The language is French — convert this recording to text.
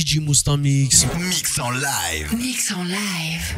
DJ Moustan Mix. Mix en live. Mix en live.